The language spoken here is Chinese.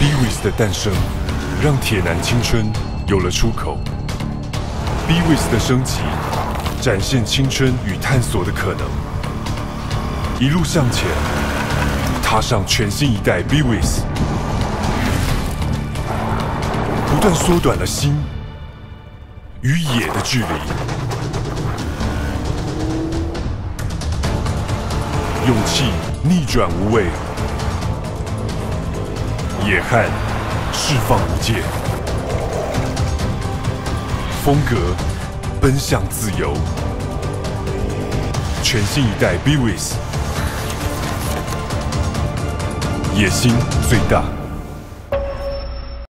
BWS 的诞生，让铁男青春有了出口。BWS 的升级，展现青春与探索的可能。一路向前，踏上全新一代 BWS，不断缩短了心与野的距离。勇气逆转无畏，野汉释放无界，风格奔向自由，全新一代 BWS，野心最大。